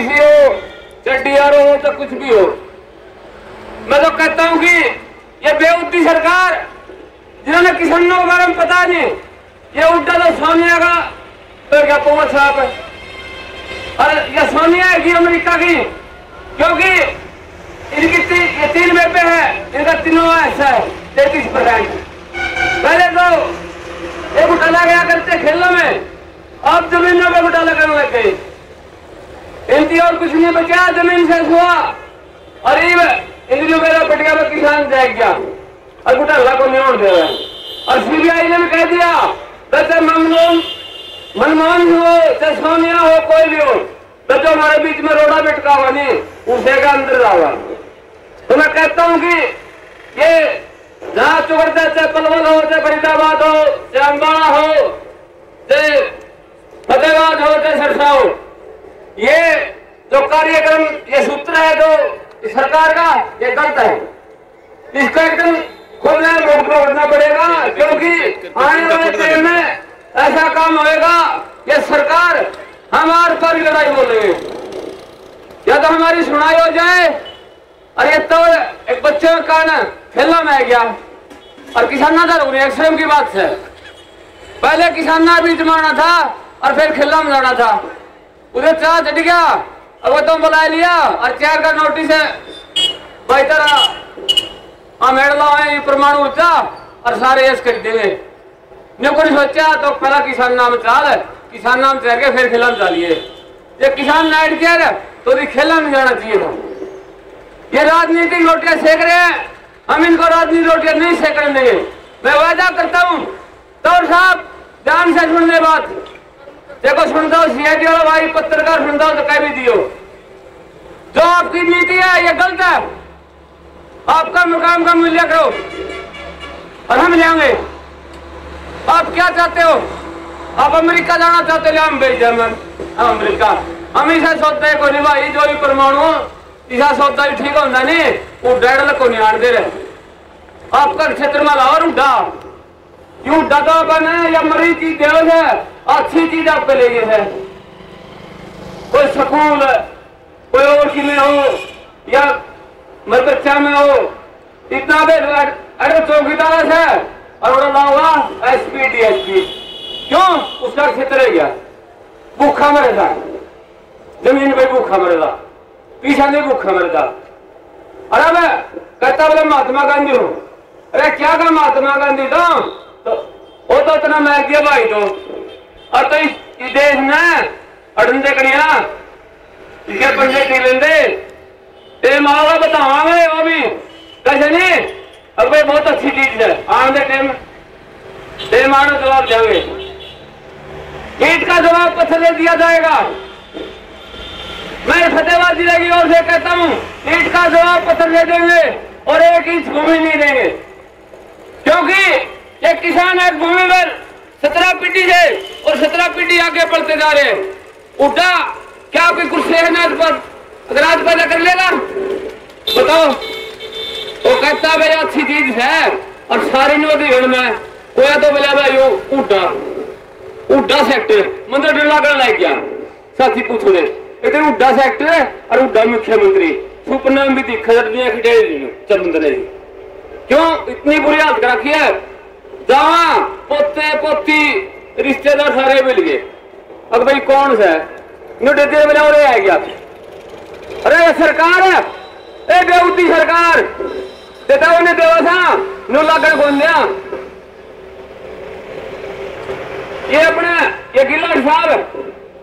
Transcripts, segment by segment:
DC हो चाहे हो तो कुछ भी हो। मैं तो कहता हूँ कि ये बेउद्दी सरकार जिन्होंने किसानों के बारे में पता नहीं ये उल्टा तो सोनिया का तो क्या पवन साहब है? और ये सोनिया कि अमेरिका की क्योंकि इनकी ती, ये तीन बेबे है इनका तीनों ऐसा है तैतीस परसेंट। पहले तो ये घोटाला गया करते खेलों में अब जमीनों में घोटाला करने लग गए इनकी और कुछ नहीं बचा ज़मीन से हुआ। और ये इंद्रियों मेरा पटिया में किसान जाग गया। और घोटाला को नहीं दे रहा और सीबीआई ने भी कह दिया चाहे मनमोहन मनमोहन हो चाहे सोनिया हो, कोई भी हो जो हमारे बीच में रोड़ा बिटका हुआ नहीं, उसे का अंदर रहा तो मैं कहता हूँ कि ये जहाँ चुगड़ता चाहे पलवल हो, चाहे फरीदाबाद हो, चाहे अम्बाड़ा हो, चाहे फतेहबाद हो, चाहे सरसा हो ये जो कार्यक्रम, ये सूत्र है जो सरकार का, ये गलत है। इसका एकदम खुलना रोकना पड़ेगा, क्योंकि आने वाले टाइम में ऐसा काम होएगा, ये सरकार हमारे पर लड़ाई बोलेगी या तो हमारी सुनाई हो जाए, और ये तो एक बच्चे का कारण खेलना में गया। और किसाना का रुक एक स्वयं की बात है। पहले किसाना भी जमाना था, और फिर खेलना में जाना था। उधर चार चढ़ गया। अब वो तो बुला लिया और चार का नोटिस है। भाई तरह हम हेडला है परमाणु ऊर्जा और सारे यश कर देंगे। ने कोई सोचा तो पहला किसान नाम चाल, किसान नाम चल के फिर खिलान चालिए ये किसान नाइट किया तो भी खेला में जाना चाहिए था। ये राजनीतिक रोटियाँ सेक रहे हैं। हम इनको राजनीतिक रोटियाँ नहीं सेकने देंगे। मैं वादा करता हूँ। तो साहब ध्यान से सुनने बात। देखो, सुनता हो सीआईडी वाला भाई, पत्रकार सुनता हो तो कह भी दियो। जो आपकी नीति है, ये गलत है। आपका मुकाम का मूल्य करो, और हम जाएँगे आप क्या चाहते हो? आप अमेरिका जाना चाहते हो हम भेज दें, हम अमेरिका। हम इसे सोचते हैं, कोई भाई, जो भी परमाणु इसा सौदा भी ठीक होता नहीं। वो डेढ़ लख को नहीं आन दे रहे। आपका क्षेत्र में लाओ उड्डा क्यों उड्डा तो है या मरी की दे है। अच्छी चीज़ आप पे ले गए है। कोई स्कूल कोई और की में हो या मदरसा में हो इतना भी अरे चौकीदार है और वो लाऊँगा एसपी डीएसपी क्यों? उसका क्षेत्र है क्या भूखा मरेगा। ज़मीन पे भूखा मरेगा। पीछा नहीं भूखा मरेगा। अरे मैं कहता बोले महात्मा गांधी हूँ। अरे क्या का महात्मा गांधी तो, तो वो तो इतना मैं दिया भाई तो। देश में अड़ंदे कड़िया इसके पंजे टी लेंदे ते मारा बतावांगे वो भी कैसे नहीं, अब भाई बहुत अच्छी चीज़ है। आने टाइम ते मारो जवाब देंगे ईट का जवाब पत्थर से दिया जाएगा। मैं फतेहबाद ज़िले की ओर से कहता हूँ ईट का जवाब पत्थर दे देंगे और एक इंच भूमि नहीं देंगे। क्योंकि ये किसान एक भूमि पर सत्रह पीढ़ी है और सत्रह पीढ़ी आगे बढ़ते जा रहे हैं। उठा, क्या कोई कुर्सी है ना पर? अगर आज पैदा कर लेगा बताओ। वो कहता भाई अच्छी चीज़ है और सारी नोटिफिकेशन में। कोया तो बोला भाई वो उड्डा उड्डा सेक्टर। मंदिर डर लगने लग गया साथी पूछो दे इधर उड्डा सेक्टर और उड्डा मुख्यमंत्री। सुपरनाम भी दिखा दिया खिटे चंद्र ने क्यों? इतनी बुरी हालत कर रखी है। जावा पोते, पोती, रिश्तेदार सारे मिल गए। अब भाई कौन सा है? नुटे तेरे बोला और आ गया अरे सरकार है। ए बेउती सरकार। देता उन्हें देवा था नु लागण कौन दिया। ये अपने, ये गिल्लाट साहब,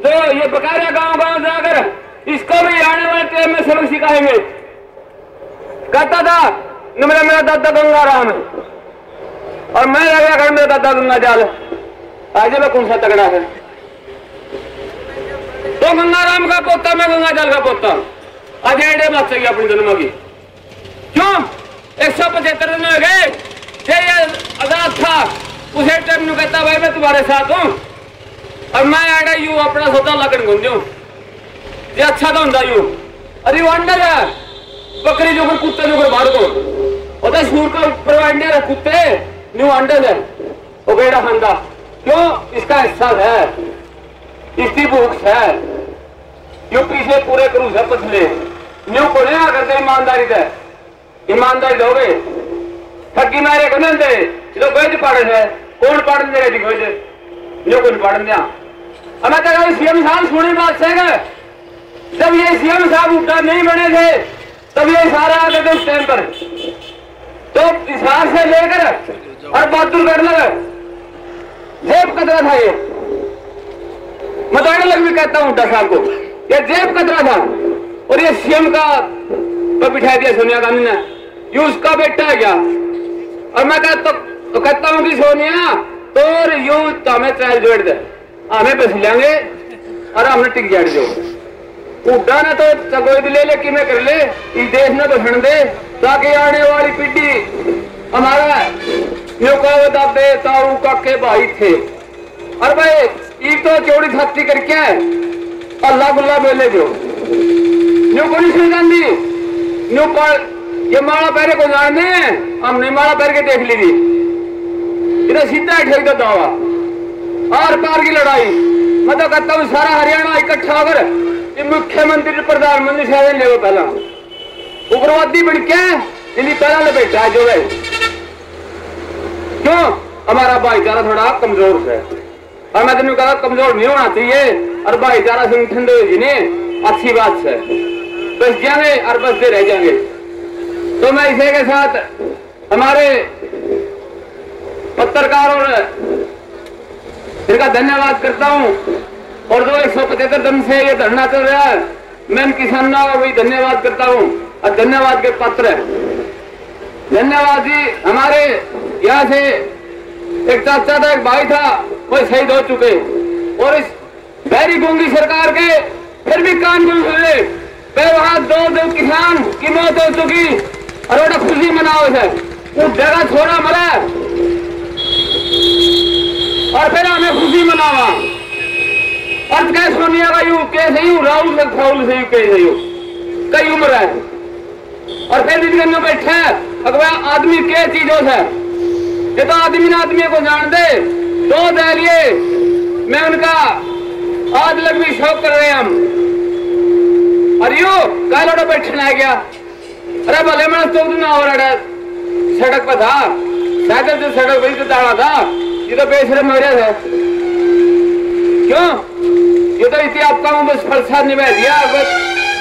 जो ये बकाया गाँव गाँव जाकर, इसको भी आने वाले टाइम में सबक सिखाएँगे। कहता था न मेरा मेरा दादा गंगा राम है। और मैं लगा कर मेरा दादा गंगा जाल। आज में कौन सा तगड़ा है? तो गंगा राम का पोता, मैं गंगा जल का पोता। आज एडे मत चाहिए अपनी जन्म की। क्यों? एक सौ पचहत्तर दिन हो गए। फिर आज़ाद था। उसे टाइम नु कहता, भाई, मैं तुम्हारे साथ हूँ। और मैं आड़ा यू अपना सौदा लगन गुंजू ये अच्छा तो होंगे यू अरे वो अंडर है बकरी जो कुत्ते जो बाहर को। होता सूर का प्रोवाइडर है कुत्ते। न्यू अंडर है वो बेड़ा क्यों? इसका हिस्सा है। इसकी भूख है। यूपी से पूरे करू से पछले न्यू को नहीं करते ईमानदारी से। ईमानदारी दोगे? ठगी मारे को नहीं दे। जो गोज पाड़े है। कौन पाड़न देगा जी गोज। न्यू को पाड़न दिया अब मैं कहता सीएम साहब सुनी बात से जब ये सीएम साहब उठा नहीं बने थे, तब ये सारा आ गए थे उस टाइम पर। तो इशार से लेकर और बहादुरगढ़ लग। जेब कतरा था ये। मैं तो लग भी कहता हूँ उड्डा साहब को, ये जेब कतरा था और ये सीएम का पर बिठा दिया सोनिया गांधी ने। ये उसका बेटा है क्या? और मैं कहता तो कहता हूँ कि सोनिया तो यू तो हमें ट्रायल जोड़ दे। हमें बस लेंगे और हमने टिक जाड़ जो उड्डा ने तो चगोद ले ले कि मैं कर ले? इस देश ने बसन दे, ताकि आने वाली पीढ़ी हमारा यो कहो दादे ताऊ काके भाई थे। और भाई ई तो चौड़ी छाती करके अल्लाह गुल्ला बोले जो न्यू कोनी सुन गांधी न्यू पर, ये माला पैरे को जानने हम नहीं माला पैर के देख ली थी। इधर सीधा ठेक का दावा। और पार की लड़ाई। मैं तो कहता हूँ, सारा हरियाणा इकट्ठा होकर ये मुख्यमंत्री, प्रधानमंत्री शासन ले पहला। उग्रवादी बन के इन्हीं पहला लपेटा है जो है। क्यों? हमारा भाईचारा थोड़ा कमज़ोर है। और मैं तेन कहा, कमज़ोर नहीं होना चाहिए। और भाईचारा संगठन जी ने, अच्छी बात है। बस जाएँगे और बसते रह जाएँगे। तो मैं इसे के साथ हमारे पत्रकार इनका धन्यवाद करता हूँ। और जो एक सौ पचहत्तर दिन से ये धरना चल रहा है, मैं इन किसानों का भी धन्यवाद करता हूँ। और धन्यवाद के पत्र धन्यवाद जी, हमारे यहाँ से एक चाचा था एक भाई था, वो शहीद हो चुके। और इस बैरी गुंगी सरकार के फिर भी कान गुल खुले वहाँ दो दो किसान की मौत हो चुकी, और वो खुशी मनाओ है। वो जगह छोड़ा मरा और फिर हमें खुशी मनावा। और कह सोनिया यू कैसे यू राहुल से राहुल से यू कैसे यू कई उम्र है। और फिर दिन में बैठे अगवा आदमी के चीज़ों से। ये तो आदमी ना आदमी को जान दे। दो दहलिए मैं उनका आज लग भी शौक कर रहे हम। अरे यू, कल ओडा बैठने आ गया। अरे भले मैं चौथ ना हो रहा सड़क पर था। साइकिल से सड़क वही तो दाड़ा था। ये तो बेशरम हो रहा था। क्यों? ये तो इतनी आपका बस फलसा निभा दिया। बस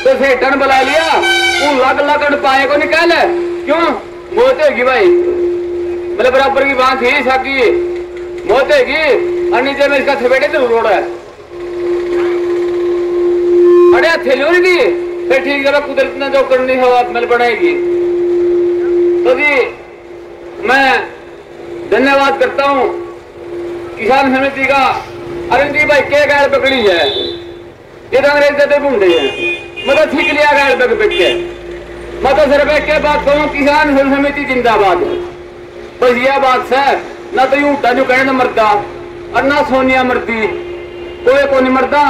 तो से टन बुला लिया। वो लग लगन पाए को निकाल। क्यों? मौत होगी भाई। मतलब बराबर की बात ही साकी मौत होगी और नीचे में इसका थपेटे तो रोड है। अरे थैलियों की फिर ठीक है कुदरत ने जो करनी हवा मिल बनाएगी तो जी, मैं धन्यवाद करता हूँ। किसान समिति का अरंदी भाई के गाड़ पकड़ी है? ये तो अंग्रेज़ देते भूडे हैं। मतलब ठीक लिया गाड़ पक पक के। मैं तो सिर्फ़ एक के बात कहूँ किसान समिति जिंदाबाद। बस यह बात है ना तो यूँ जो कहने मरता और ना सोनिया मरती कोई को नहीं मरता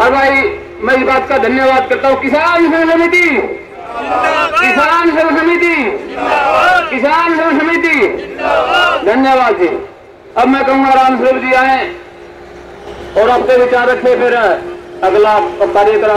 और भाई, मैं इस बात का धन्यवाद करता हूँ, किसान समिति किसान समिति किसान समिति धन्यवाद जी। अब मैं कहूँगा, राम स्वरूप जी आए। और अपने विचार रखे फिर, अगला कार्यक्रम।